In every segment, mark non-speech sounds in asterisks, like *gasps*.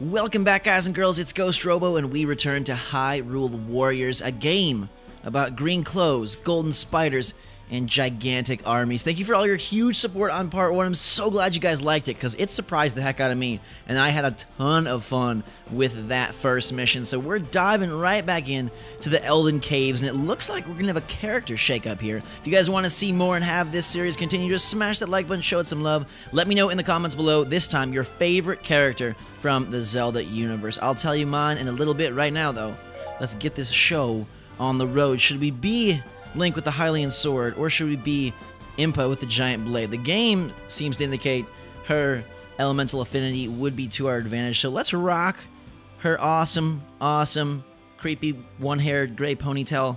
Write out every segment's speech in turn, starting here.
Welcome back, guys and girls. It's Ghost Robo, and we return to Hyrule Warriors, a game about green clothes, golden spiders, and gigantic armies. Thank you for all your huge support on part one. I'm so glad you guys liked it because it surprised the heck out of me, and I had a ton of fun with that first mission. So we're diving right back in to the Eldin Caves, and it looks like we're gonna have a character shakeup here. If you guys want to see more and have this series continue, just smash that like button, show it some love. Let me know in the comments below this time your favorite character from the Zelda universe. I'll tell you mine in a little bit. Right now, though, let's get this show on the road. Should we be Link with the Hylian sword, or should we be Impa with the giant blade? The game seems to indicate her elemental affinity would be to our advantage, so let's rock her awesome, awesome, creepy one-haired gray ponytail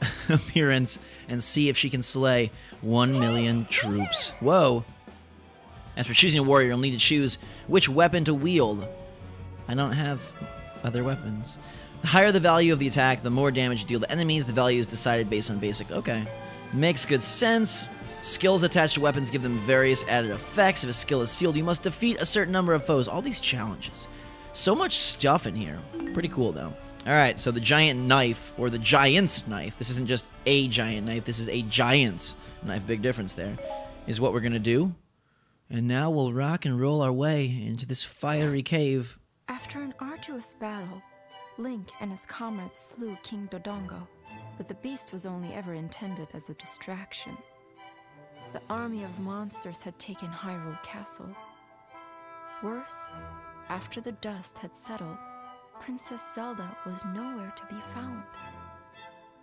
*laughs* appearance and see if she can slay 1 million troops. Whoa. As for choosing a warrior, you'll need to choose which weapon to wield. I don't have other weapons. Higher the value of the attack, the more damage you deal to enemies. The value is decided based on basic. Okay. Makes good sense. Skills attached to weapons give them various added effects. If a skill is sealed, you must defeat a certain number of foes. All these challenges. So much stuff in here. Pretty cool, though. Alright, so the giant knife, or the giant's knife, this isn't just a giant knife, this is a giant's knife, big difference there, is what we're to do. And now we'll rock and roll our way into this fiery cave. After an arduous battle, Link and his comrades slew King Dodongo, but the beast was only ever intended as a distraction. The army of monsters had taken Hyrule Castle. Worse, after the dust had settled, Princess Zelda was nowhere to be found.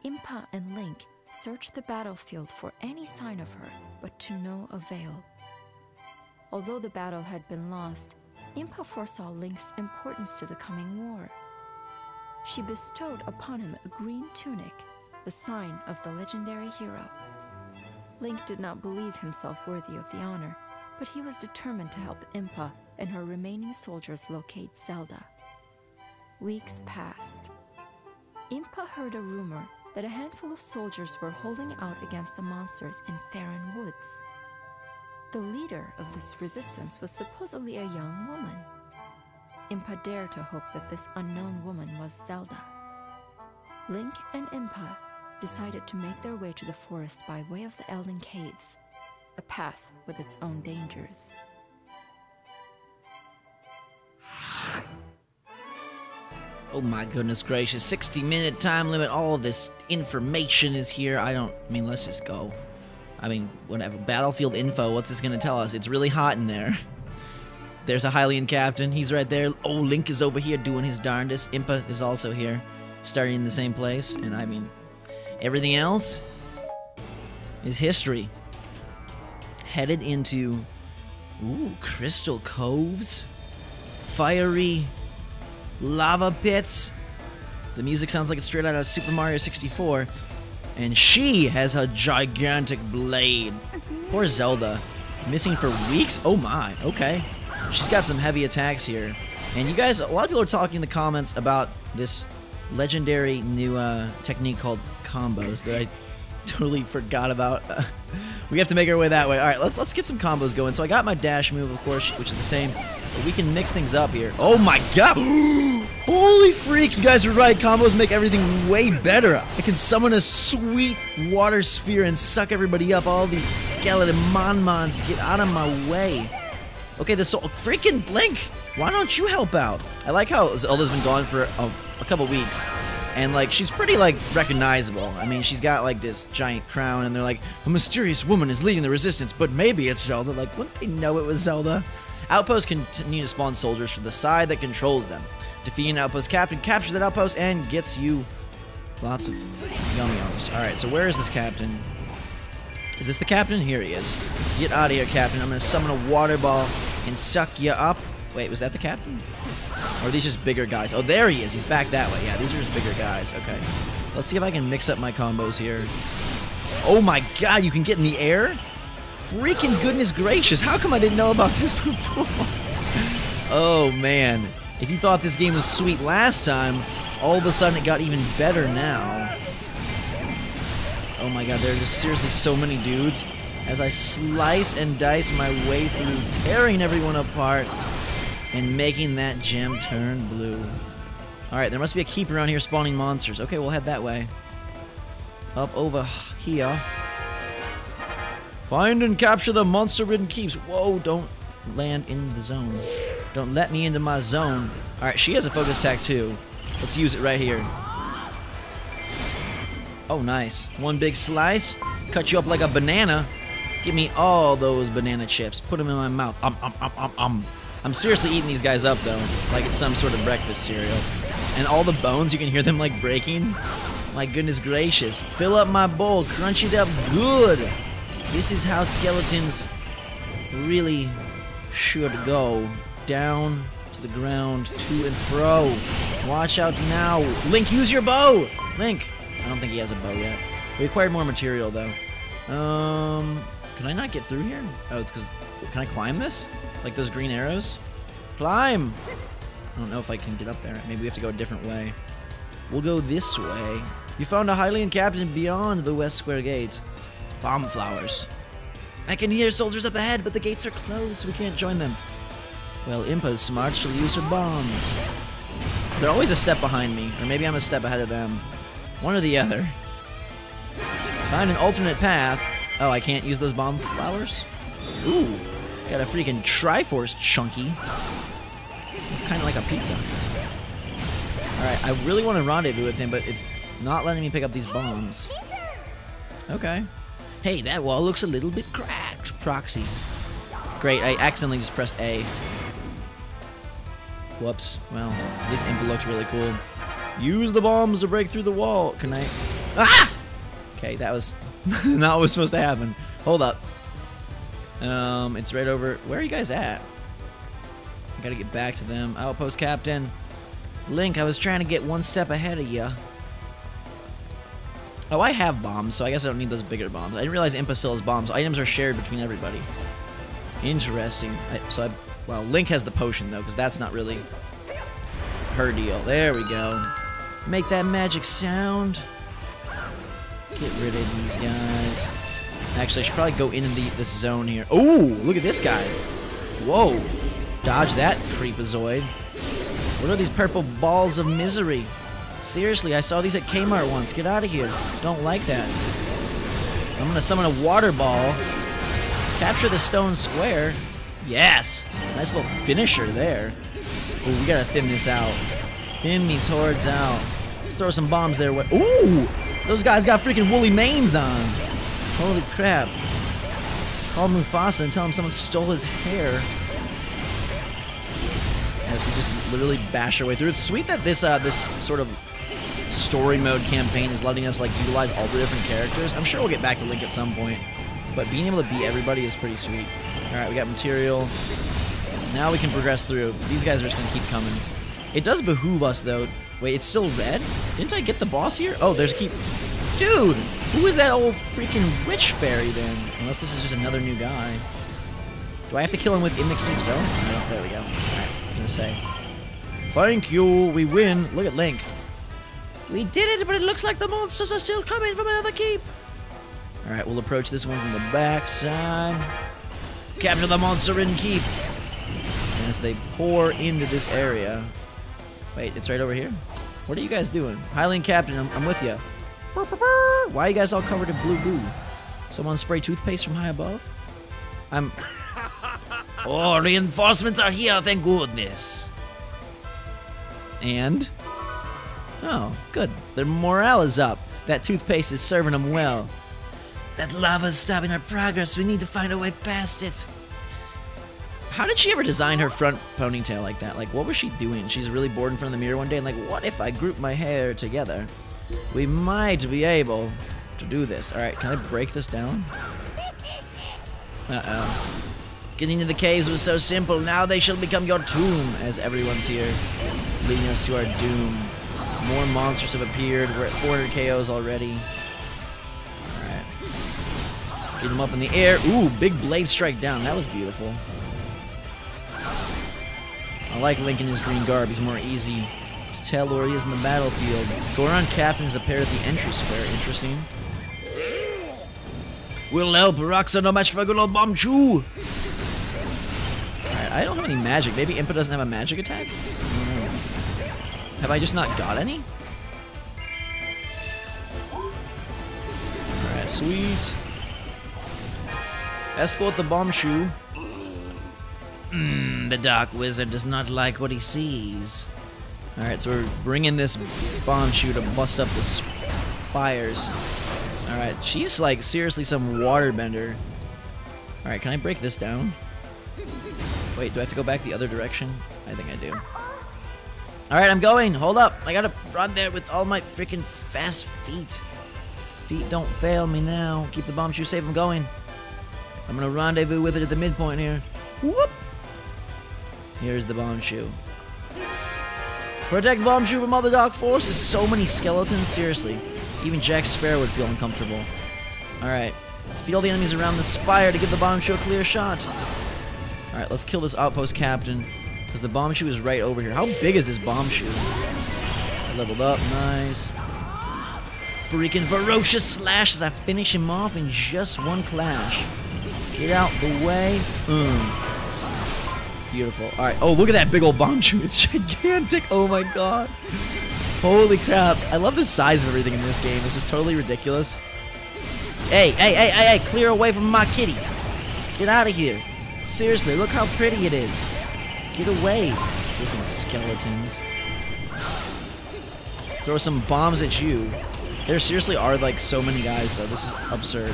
Impa and Link searched the battlefield for any sign of her, but to no avail. Although the battle had been lost, Impa foresaw Link's importance to the coming war she bestowed upon him a green tunic, the sign of the legendary hero. Link did not believe himself worthy of the honor, but he was determined to help Impa and her remaining soldiers locate Zelda. Weeks passed. Impa heard a rumor that a handful of soldiers were holding out against the monsters in Faron Woods. The leader of this resistance was supposedly a young woman. Impa dared to hope that this unknown woman was Zelda. Link and Impa decided to make their way to the forest by way of the Eldin Caves, a path with its own dangers. Oh my goodness gracious, 60 minute time limit, all this information is here. I don't, I mean, let's just go. I mean, whatever. Battlefield info, what's this to tell us? It's really hot in there. *laughs* There's a Hylian captain. He's right there. Oh, Link is over here doing his darndest. Impa is also here, starting in the same place. And I mean, everything else is history. Headed into, ooh, crystal coves, fiery lava pits. The music sounds like it's straight out of Super Mario 64. And she has a gigantic blade. Poor Zelda. Missing for weeks? Oh my, okay. She's got some heavy attacks here. And you guys, a lot of people are talking in the comments about this legendary new uh, technique called combos that I *laughs* totally forgot about. *laughs* we have to make our way that way. All right, let's let's get some combos going. So I got my dash move, of course, which is the same. But we can mix things up here. Oh my god! *gasps* Holy freak! You guys were right. Combos make everything way better. I can summon a sweet water sphere and suck everybody up. All these skeleton mon-mons, get out of my way. Okay, this freaking Blink. Why don't you help out? I like how Zelda's been gone for a, a couple weeks, and like she's pretty like recognizable. I mean, she's got like this giant crown, and they're like, a mysterious woman is leading the resistance, but maybe it's Zelda. Like, wouldn't they know it was Zelda? Outposts continue to spawn soldiers for the side that controls them. Defeating an outpost captain captures that outpost and gets you lots of yum yums. All right, so where is this captain? Is this the captain? Here he is. Get out of here, captain. I'm going to summon a water ball and suck you up. Wait, was that the captain? Or are these just bigger guys? Oh, there he is. He's back that way. Yeah, these are just bigger guys. Okay. Let's see if I can mix up my combos here. Oh my god, you can get in the air? Freaking goodness gracious. How come I didn't know about *laughs* this before? oh, man. If you thought this game was sweet last time, all of a sudden it got even better now. Oh my god, there are just seriously so many dudes. As I slice and dice my way through, tearing everyone apart. and making that gem turn blue. Alright, there must be a keep around here spawning monsters. Okay, we'll head that way. Up over here. Find and capture the monster-ridden keeps. Whoa, don't land in the zone. Don't let me into my zone. Alright, she has a focus attack too. Let's use it right here. Oh, nice. One big slice. Cut you up like a banana. Give me all those banana chips. Put them in my mouth. Um, um, um, um, um. I'm seriously eating these guys up, though. Like it's some sort of breakfast cereal. And all the bones, you can hear them, like, breaking. My goodness gracious. Fill up my bowl. Crunch it up good. This is how skeletons really should go. Down to the ground, to and fro. Watch out now. Link, use your bow! Link. I don't think he has a bow yet. We acquired more material, though. Um, can I not get through here? Oh, it's because... Can I climb this? Like those green arrows? Climb! I don't know if I can get up there. Maybe we have to go a different way. We'll go this way. You found a Hylian captain beyond the West Square Gate. Bomb flowers. I can hear soldiers up ahead, but the gates are closed, so we can't join them. Well, Impa's smart. She'll use her bombs. They're always a step behind me, or maybe I'm a step ahead of them. One or the other. Find an alternate path. Oh, I can't use those bomb flowers? Ooh, got a freaking Triforce chunky. Kind of like a pizza. Alright, I really want to rendezvous with him, but it's not letting me pick up these bombs. Okay. Hey, that wall looks a little bit cracked. Proxy. Great, I accidentally just pressed A. Whoops. Well, this imp looks really cool. Use the bombs to break through the wall. Can I? Ah! Okay, that was *laughs* not what was supposed to happen. Hold up. Um, it's right over. Where are you guys at? I gotta get back to them. Outpost captain. Link, I was trying to get one step ahead of you. Oh, I have bombs, so I guess I don't need those bigger bombs. I didn't realize Impa has bombs. Items are shared between everybody. Interesting. I, so I, well, Link has the potion though, because that's not really her deal. There we go. Make that magic sound. Get rid of these guys. Actually, I should probably go into the, this zone here. Oh, look at this guy. Whoa. Dodge that, creepazoid. What are these purple balls of misery? Seriously, I saw these at Kmart once. Get out of here. Don't like that. I'm gonna summon a water ball. Capture the stone square. Yes. Nice little finisher there. We gotta thin this out. Thin these hordes out. Let's throw some bombs there. Ooh! Those guys got freaking woolly manes on. Holy crap. Call Mufasa and tell him someone stole his hair. As we just literally bash our way through. It's sweet that this uh, this sort of story mode campaign is letting us like utilize all the different characters. I'm sure we'll get back to Link at some point, but being able to beat everybody is pretty sweet. All right, we got material. Now we can progress through. These guys are just gonna keep coming. It does behoove us though. Wait, it's still red? Didn't I get the boss here? Oh, there's a keep. Dude, who is that old freaking witch fairy then? Unless this is just another new guy. Do I have to kill him within the keep zone? No, there we go. I'm gonna say. Thank you, we win. Look at Link. We did it, but it looks like the monsters are still coming from another keep. Alright, we'll approach this one from the back side. Capture the monster in keep. As they pour into this area. Wait, it's right over here? What are you guys doing? Hylian Captain, I'm, I'm with you. Why are you guys all covered in blue goo? Someone spray toothpaste from high above? I'm... *laughs* oh, reinforcements are here, thank goodness. And? Oh, good. Their morale is up. That toothpaste is serving them well. That lava's stopping our progress. We need to find a way past it. How did she ever design her front ponytail like that? Like, what was she doing? She's really bored in front of the mirror one day and like, what if I group my hair together? We might be able to do this. All right, can I break this down? Uh-oh. Getting to the caves was so simple. Now they shall become your tomb, as everyone's here, leading us to our doom. More monsters have appeared. We're at 400 KOs already. Alright. Get them up in the air. Ooh, big blade strike down. That was beautiful. I like Link in his green garb. He's more easy to tell where he is in the battlefield. Goron captains pair at the entry square. Interesting. We'll help. Are no match for a good old Bombchu. Alright, I don't have any magic. Maybe Impa doesn't have a magic attack? Hmm. Have I just not got any? Alright, sweet. Escort the Bomb Bombchu. Mmm, the Dark Wizard does not like what he sees. Alright, so we're bringing this Bombchu to bust up the spires. Alright, she's like seriously some waterbender. Alright, can I break this down? Wait, do I have to go back the other direction? I think I do. Alright, I'm going. Hold up. I gotta run there with all my freaking fast feet. Feet don't fail me now. Keep the bomb Bombchu safe. I'm going. I'm gonna rendezvous with it at the midpoint here. Whoop! Here's the Bombchu. Protect Bombchu from all the dark forces. So many skeletons, seriously. Even Jack Sparrow would feel uncomfortable. Alright. Defeat all the enemies around the spire to give the Bombchu a clear shot. Alright, let's kill this outpost captain. Because the Bombchu is right over here. How big is this Bombchu? I leveled up, nice. Freaking ferocious slash as I finish him off in just one clash. Get out the way. Mm. Beautiful. Alright. Oh, look at that big old bomb Bombchu. *laughs* It's gigantic. Oh my god. Holy crap. I love the size of everything in this game. This is totally ridiculous. Hey, hey, hey, hey, hey, clear away from my kitty. Get out of here. Seriously, look how pretty it is. Get away, freaking skeletons. Throw some bombs at you. There seriously are like so many guys though. This is absurd.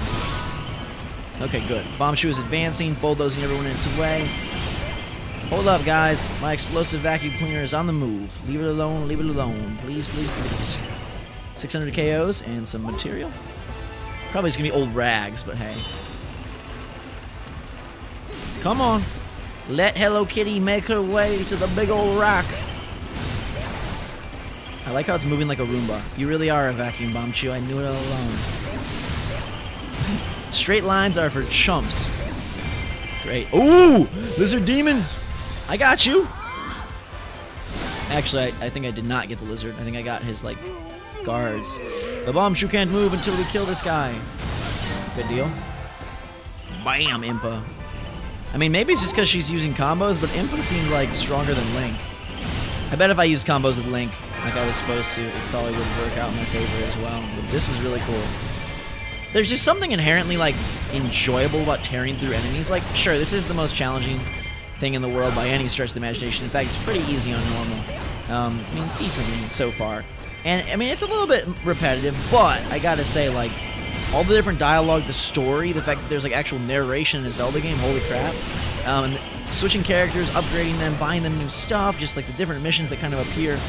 Okay, good. Bomb Bombchu is advancing, bulldozing everyone in its way. Hold up, guys. My explosive vacuum cleaner is on the move. Leave it alone, leave it alone. Please, please, please. 600 KOs and some material. Probably just gonna be old rags, but hey. Come on. Let Hello Kitty make her way to the big old rock. I like how it's moving like a Roomba. You really are a vacuum bomb, Chew. I knew it all along. Straight lines are for chumps. Great. Ooh! Lizard Demon! I got you! Actually, I, I, think I did not get the lizard. I think I got his, like, guards. The Bombchu can't move until we kill this guy. Good deal. Bam, Impa. I mean, maybe it's just because she's using combos, but Impa seems like stronger than Link. I bet if I used combos with Link, like I was supposed to, it probably would work out in my favor as well. But this is really cool. There's just something inherently, like, enjoyable about tearing through enemies. Like, sure, this is the most challenging thing in the world by any stretch of the imagination. In fact, it's pretty easy on normal. Um, I mean, decently so far. And, I mean, it's a little bit repetitive, but I gotta say, like, all the different dialogue, the story, the fact that there's, like, actual narration in a Zelda game, holy crap. Um, switching characters, upgrading them, buying them new stuff, just, like, the different missions that kind of appear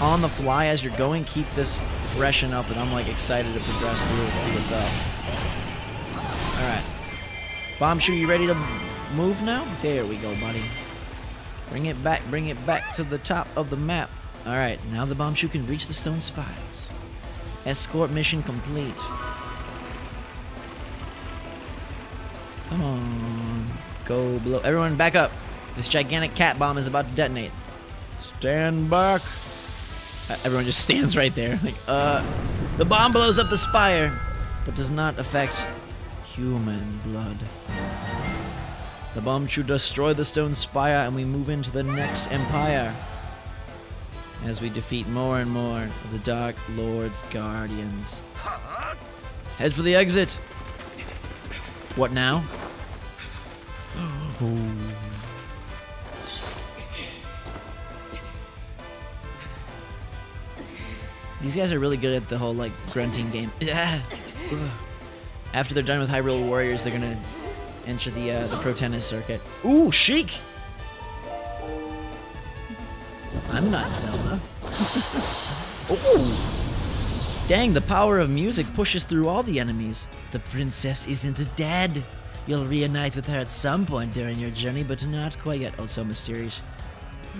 on the fly as you're going, keep this freshen up, and I'm, like, excited to progress through and see what's up. Alright. Bombchu, you ready to move now? There we go, buddy. Bring it back, bring it back to the top of the map. Alright, now the Bombchu can reach the stone spires. Escort mission complete. Come on. Go blow. Everyone back up. This gigantic cat bomb is about to detonate. Stand back. Everyone just *laughs* stands right there. Like, uh, the bomb blows up the spire, but does not affect human blood. The bomb should destroy the stone spire and we move into the next empire. As we defeat more and more of the Dark Lord's guardians. Head for the exit. What now? *gasps* These guys are really good at the whole like grunting game. *laughs* After they're done with Hyrule Warriors, they're gonna enter the uh, the pro tennis circuit. Ooh, Sheik! I'm not Zelda. *laughs* Ooh! Dang, the power of music pushes through all the enemies. The princess isn't dead. You'll reunite with her at some point during your journey, but not quite yet. Oh, so mysterious.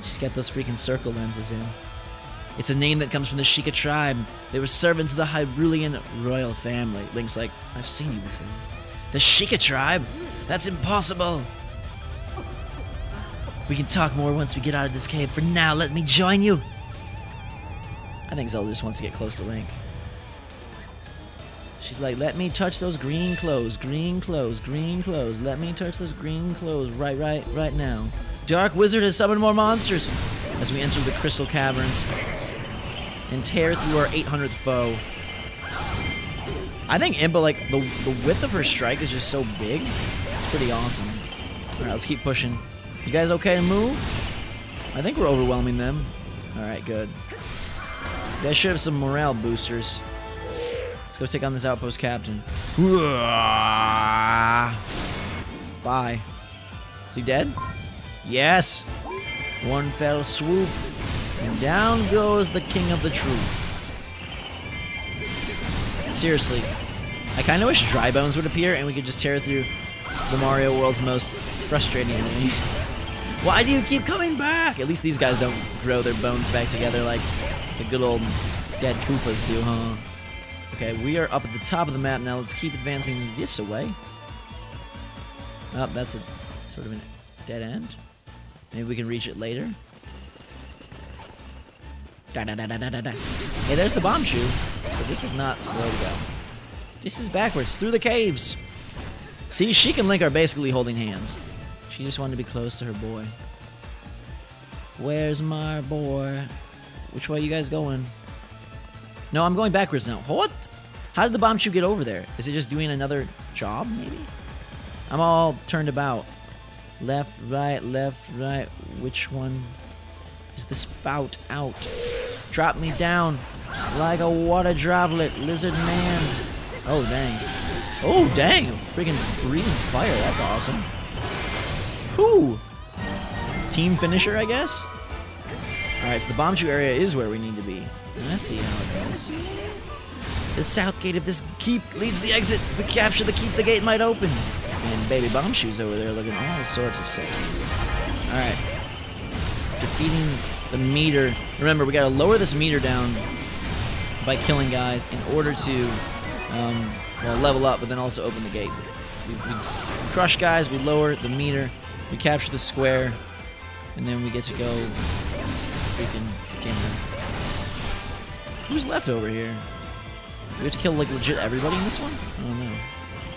She's got those freaking circle lenses in. It's a name that comes from the Sheikah tribe. They were servants of the Hyrulean royal family. Link's like, I've seen you before. The Sheikah tribe? That's impossible. We can talk more once we get out of this cave. For now, let me join you. I think Zelda just wants to get close to Link. She's like, let me touch those green clothes, green clothes, green clothes. Let me touch those green clothes right, right, right now. Dark Wizard has summoned more monsters as we enter the Crystal Caverns and tear through our 800th foe. I think Impa, like, the, the width of her strike is just so big. It's pretty awesome. Alright, let's keep pushing. You guys okay to move? I think we're overwhelming them. Alright, good. You guys should have some morale boosters. Let's go take on this outpost captain. Bye. Is he dead? Yes. One fell swoop. And down goes the king of the troop. Seriously. I kind of wish Dry Bones would appear and we could just tear through the Mario world's most frustrating enemy. Why do you keep coming back? At least these guys don't grow their bones back together like the good old dead Koopas do, huh? Okay, we are up at the top of the map now. Let's keep advancing this away. Oh, that's a sort of a dead end. Maybe we can reach it later. Da da da da da da da. Hey, there's the Bombchu. So this is not the way to go. This is backwards, through the caves. See, she and Link are basically holding hands. She just wanted to be close to her boy. Where's my boy? Which way you guys going? No, I'm going backwards now. What? How did the Bombchu get over there? Is it just doing another job, maybe? I'm all turned about. Left, right, left, right. Which one is the spout out? Drop me down like a water droplet, lizard man. Oh, dang. Oh, dang. Freaking breathing fire. That's awesome. Whoo! Team finisher, I guess? Alright, so the Bombchu area is where we need to be. Let's see how it goes. The south gate of this keep leads the exit. If we capture the keep, the gate might open. And baby Bombchu's over there looking all sorts of sexy. Alright. Defeating the meter. Remember, we gotta lower this meter down by killing guys in order to um, well, level up, but then also open the gate. We, we crush guys, we lower the meter, we capture the square, and then we get to go freaking gamer. Who's left over here? We have to kill like legit everybody in this one? I don't know.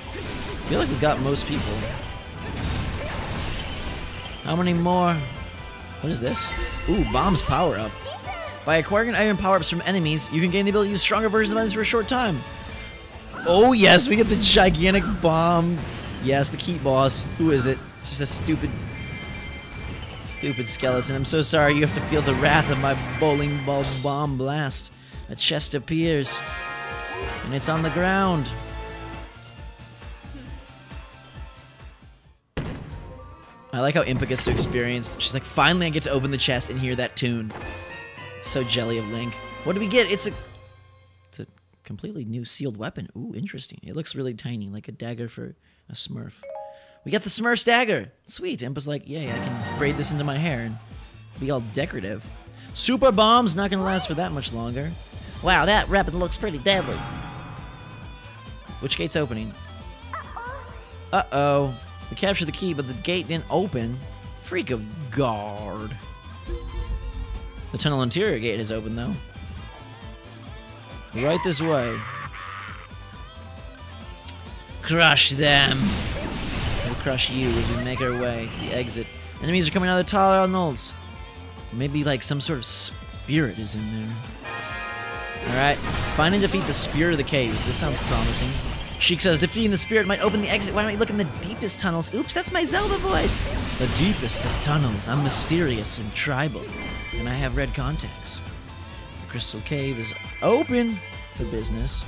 I feel like we got most people. How many more? What is this? Ooh, bombs power up. By acquiring iron power-ups from enemies, you can gain the ability to use stronger versions of items for a short time. Oh yes, we get the gigantic bomb. Yes, the keep boss. Who is it? It's just a stupid, stupid skeleton. I'm so sorry you have to feel the wrath of my bowling ball bomb blast. A chest appears, and it's on the ground. I like how Impa gets to experience. She's like, finally I get to open the chest and hear that tune. So jelly of Link. What do we get? It's a it's a completely new sealed weapon. Ooh, interesting. It looks really tiny, like a dagger for a Smurf. We got the Smurf's dagger. Sweet. Impa's like, yay, I can braid this into my hair and be all decorative. Super bomb's not gonna last for that much longer. Wow, that weapon looks pretty deadly. Which gate's opening? Uh-oh. We captured the key, but the gate didn't open. Freak of guard. The tunnel interior gate is open, though. Right this way. Crush them. We'll crush you as we make our way to the exit. Enemies are coming out of the tunnels. Maybe like some sort of spirit is in there. Alright, find and defeat the spirit of the caves. This sounds promising. Sheik says defeating the spirit might open the exit. Why don't you look in the deepest tunnels? Oops, that's my Zelda voice. The deepest of tunnels. I'm mysterious and tribal, and I have red contacts. Crystal cave is open for business.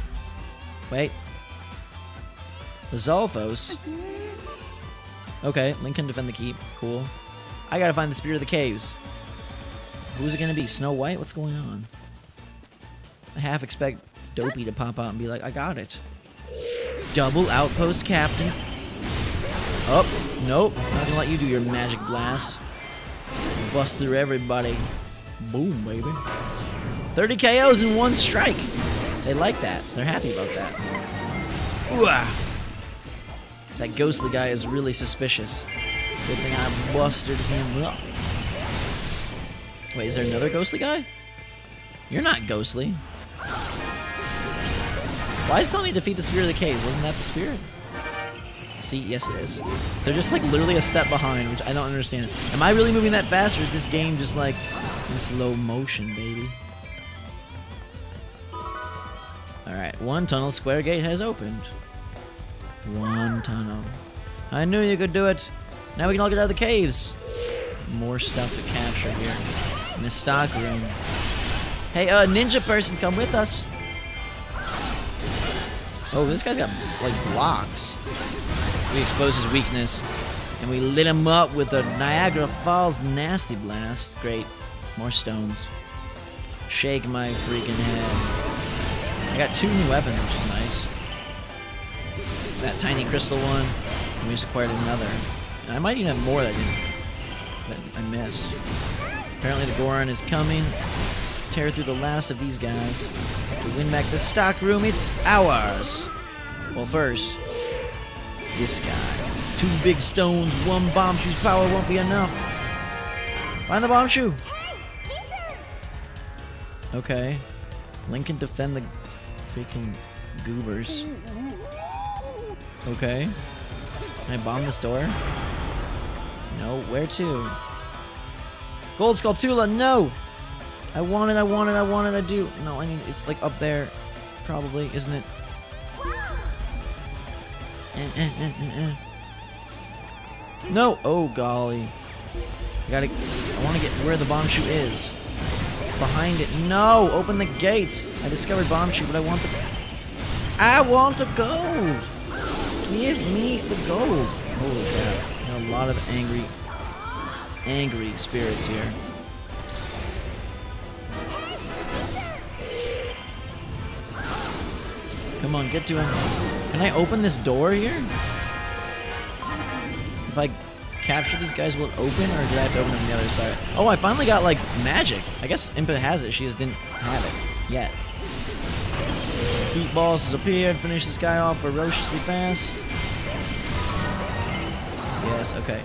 Wait. Zolfos. Okay, Link can defend the keep. Cool. I gotta find the spirit of the caves. Who's it gonna be? Snow White? What's going on? I half expect Dopey to pop out and be like, I got it. Double outpost captain. Oh, nope. Not gonna let you do your magic blast. Bust through everybody. Boom, baby. 30 KOs in one strike. They like that. They're happy about that. Ooh, ah. That ghostly guy is really suspicious. Good thing I busted him up. Wait, is there another ghostly guy? You're not ghostly. Why is it telling me to defeat the spirit of the cave? Wasn't that the spirit? See, yes it is. They're just like literally a step behind, which I don't understand. Am I really moving that fast, or is this game just like in slow motion, baby? Alright, one tunnel square gate has opened. One tunnel. I knew you could do it. Now we can all get out of the caves. More stuff to capture here. In the stock room. Hey, uh, ninja person, come with us. Oh, this guy's got, like, blocks. We expose his weakness. And we lit him up with a Niagara Falls Nasty Blast. Great. More stones. Shake my freaking head. I got two new weapons, which is nice. That tiny crystal one. And we just acquired another. And I might even have more that I didn't. That I missed. Apparently the Goron is coming. Tear through the last of these guys. To win back the stock room, it's ours. Well, first, this guy. Two big stones, one Bombchu's power won't be enough. Find the Bombchu. Okay. Link can defend the freaking goobers. Okay. Can I bomb this door? No, where to? Gold Skulltula, no! I want it, I want it, I want it, I do. No, I mean, it's like up there, probably, isn't it? Eh, eh, eh, eh, eh. No! Oh, golly. I gotta, I want to get where the Bombchu is. Behind it. No! Open the gates! I discovered Bombchu, but I want the... I want the gold! Give me the gold! Holy. Got a lot of angry, angry spirits here. Come on, get to him. Can I open this door here? If I capture these guys, will open, or do I have to open it on the other side? Oh, I finally got, like, magic. I guess Impa has it. She just didn't have it yet. Heat balls has appeared. Finish this guy off ferociously fast. Yes, okay.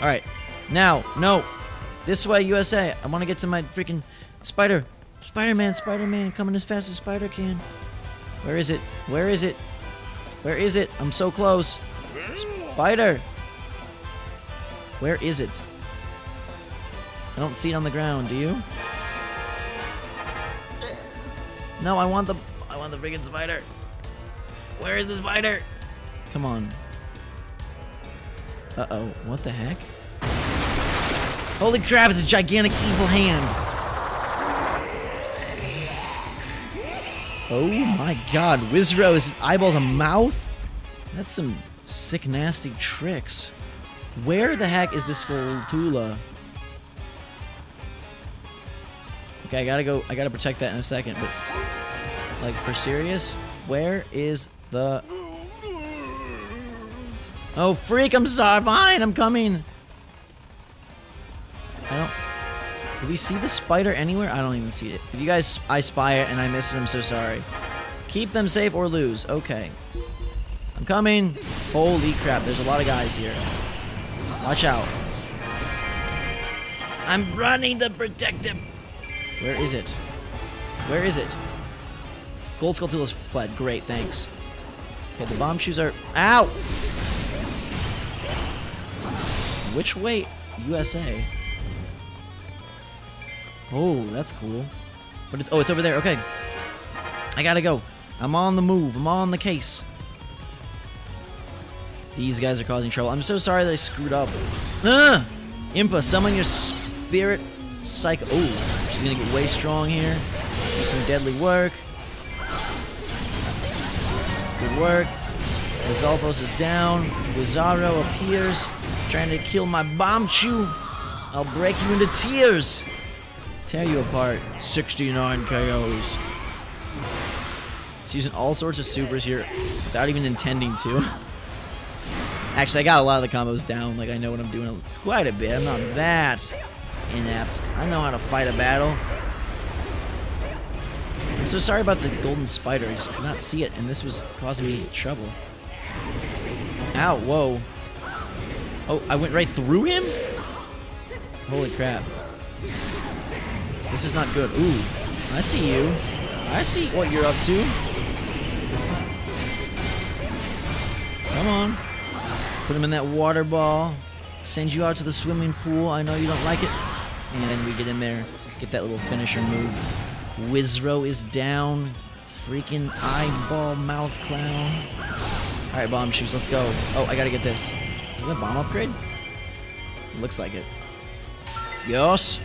Alright. Now, no. This way, USA. I want to get to my freaking spider. Spider-Man, Spider-Man, coming as fast as Spider can. Where is it? Where is it? Where is it? I'm so close. Spider! Where is it? I don't see it on the ground, do you? No, I want the I want the freaking spider. Where is the spider? Come on. Uh-oh, what the heck? Holy crap, it's a gigantic evil hand. Oh my god, Wizzro, is eyeballs a mouth? That's some sick, nasty tricks. Where the heck is this Skulltula? Okay, I gotta go, I gotta protect that in a second, but, like, for serious? Where is the... Oh, freak, I'm sorry, fine, I'm coming! I don't... Do we see the spider anywhere? I don't even see it. If you guys, I spy it and I miss it, I'm so sorry. Keep them safe or lose. Okay. I'm coming. Holy crap, there's a lot of guys here. Watch out. I'm running the protective. Where is it? Where is it? Gold Skulltula has fled. Great, thanks. Okay, the Bombchus are... Ow! Which way? USA. Oh, that's cool. But it's... Oh, it's over there. Okay. I gotta go. I'm on the move. I'm on the case. These guys are causing trouble. I'm so sorry that I screwed up. Ah! Impa, summon your spirit psycho. Oh, she's gonna get way strong here. Do some deadly work. Good work. Lizalfos is down. Wizzro appears, trying to kill my Bombchu. I'll break you into tears. Tear you apart. 69 KOs. He's using all sorts of supers here without even intending to. *laughs* Actually, I got a lot of the combos down. Like, I know what I'm doing quite a bit. I'm not that inept. I know how to fight a battle. I'm so sorry about the golden spider. I just could not see it, and this was causing me trouble. Ow, whoa. Oh, I went right through him? Holy crap. This is not good. Ooh, I see you. I see what you're up to. Come on. Put him in that water ball. Send you out to the swimming pool. I know you don't like it. And then we get in there, get that little finisher move. Wizzro is down. Freaking eyeball mouth clown. Alright, Bombchus, let's go. Oh, I gotta get this. Is a bomb upgrade? Looks like it. Yos!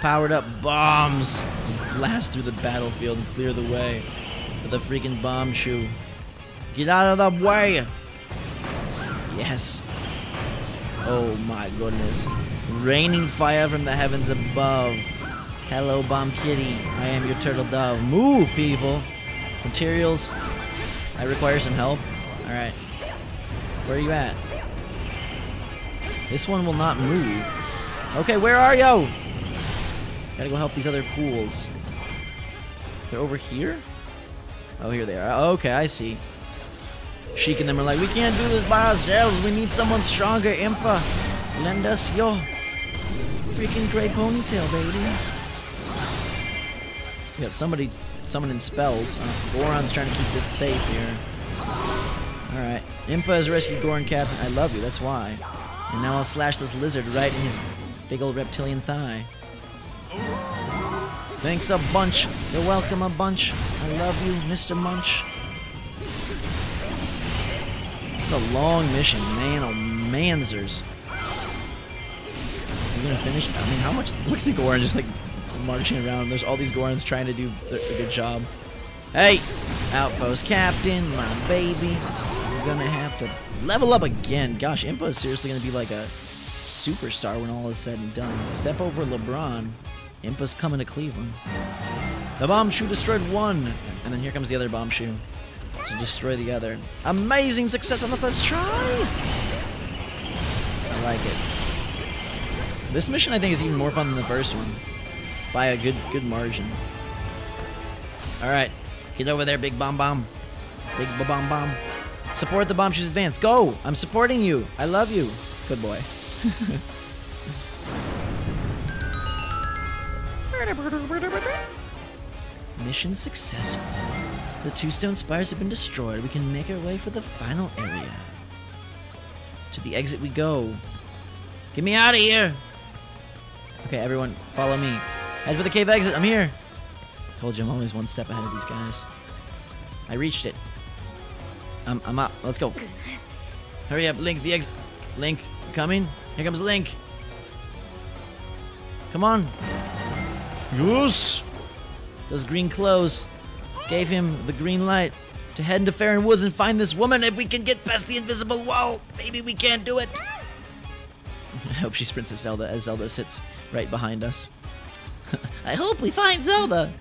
Powered up bombs! Blast through the battlefield and clear the way for the freaking Bombchu. Get out of the way! Yes. Oh my goodness. Raining fire from the heavens above. Hello, Bomb Kitty. I am your turtle dove. Move, people! Materials. I require some help. Alright. Where are you at? This one will not move. Okay, where are you? Gotta go help these other fools. They're over here? Oh, here they are. Okay, I see. Sheik and them are like, we can't do this by ourselves. We need someone stronger. Impa, lend us your freaking gray ponytail, baby. We got somebody summoning spells. Uh, Goron's trying to keep this safe here. Alright. Impa has rescued Goron Captain. I love you, that's why. And now I'll slash this lizard right in his big old reptilian thigh. Thanks a bunch. You're welcome a bunch. I love you, Mr. Munch. A long mission, man. Oh, manzers. You gonna finish? I mean, how much? Look at the Goron just like marching around. There's all these Gorons trying to do a good job. Hey, outpost captain, my baby. You're gonna have to level up again. Gosh, Impa is seriously gonna be like a superstar when all is said and done. Step over LeBron. Impa's coming to Cleveland. The Bombchu destroyed one, and then here comes the other Bombchu to destroy the other. Amazing success on the first try! I like it. This mission I think is even more fun than the first one. By a good good margin. Alright. Get over there, big bomb bomb. Big ba bomb bomb. Support the Bombchu's advance. Go! I'm supporting you. I love you. Good boy. *laughs* Mission successful. The two stone spires have been destroyed. We can make our way for the final area. To the exit we go. Get me out of here! Okay, everyone, follow me. Head for the cave exit. I'm here. Told you I'm always one step ahead of these guys. I reached it. I'm, I'm up. Let's go. Hurry up, Link. The exit. Link, coming? Here comes Link. Come on. Yes. Those green clothes gave him the green light to head into Faron Woods and find this woman. If we can get past the invisible wall, maybe we can do it. *laughs* I hope she sprints Princess Zelda as Zelda sits right behind us. *laughs* I hope we find Zelda.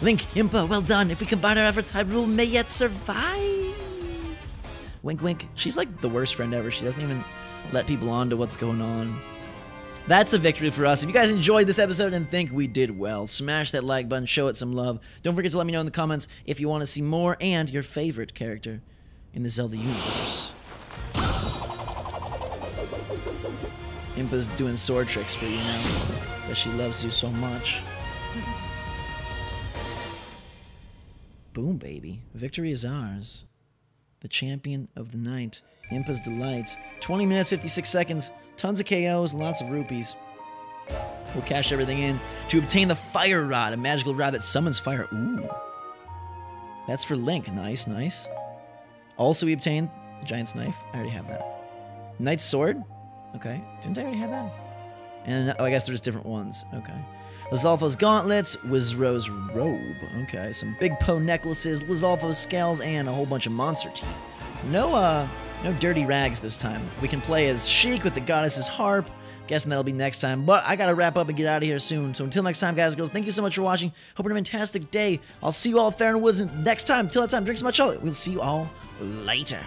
Link, Impa, well done. If we combine our efforts, Hyrule may yet survive. Wink, wink. She's like the worst friend ever. She doesn't even let people on to what's going on. That's a victory for us. If you guys enjoyed this episode and think we did well, smash that like button, show it some love. Don't forget to let me know in the comments if you want to see more and your favorite character in the Zelda universe. Impa's doing sword tricks for you now, because she loves you so much. Boom, baby. Victory is ours. The champion of the night. Impa's Delight. 20 minutes, 56 seconds. Tons of KOs, and lots of rupees. We'll cash everything in to obtain the Fire Rod, a magical rod that summons fire. Ooh. That's for Link. Nice, nice. Also, we obtained the Giant's Knife. I already have that. Knight's Sword. Okay. Didn't I already have that? And oh, I guess there's different ones. Okay. Lizalfos gauntlets, Wizzro's robe. Okay, some big Poe necklaces, Lizalfos scales, and a whole bunch of monster teeth. No, uh, no dirty rags this time. We can play as Sheik with the goddess's harp. Guessing that'll be next time. But I gotta wrap up and get out of here soon. So until next time, guys, girls, thank you so much for watching. Hope you're a fantastic day. I'll see you all at Faron Woods next time. Till that time, drink some much. We'll see you all later.